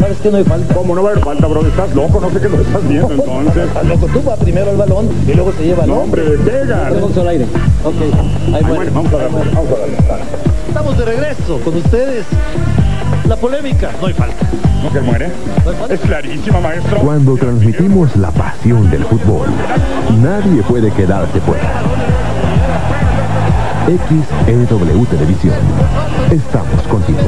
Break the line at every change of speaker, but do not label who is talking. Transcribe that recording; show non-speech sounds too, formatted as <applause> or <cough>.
¿Sabes qué no hay falta?
¿Cómo no va a haber falta, bro? ¿Estás loco? No sé qué lo estás viendo <laughs> entonces.
Estás loco, tú va primero el balón y luego se lleva el
No, hombre, llega.
Vamos al aire. Ok, ahí muere.
vamos a darle, vamos a darle.
Estamos de regreso con ustedes. La polémica, no hay falta.
¿No que muere?
No hay falta.
Es clarísima, maestro.
Cuando transmitimos la pasión del fútbol, nadie puede quedarse fuera. XEW Televisión. Estamos contigo.